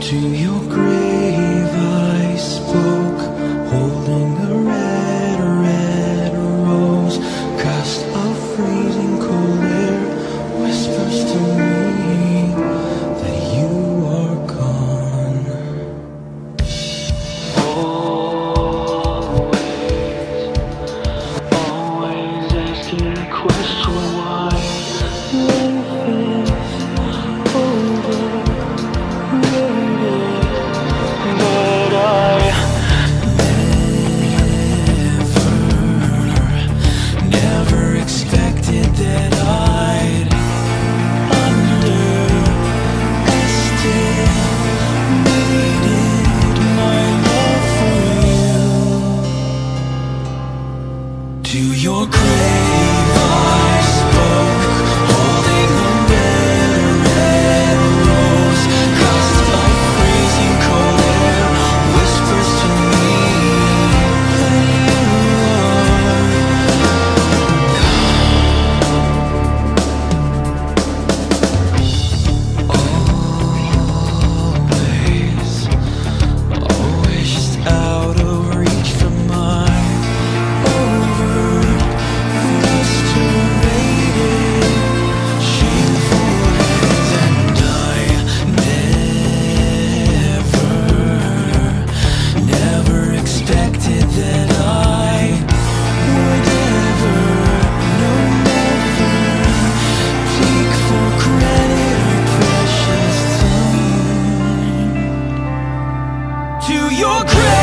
To your grave I spoke, holding a red, red rose. Cast freezing cold air, whispers to me. to your grave. to your grave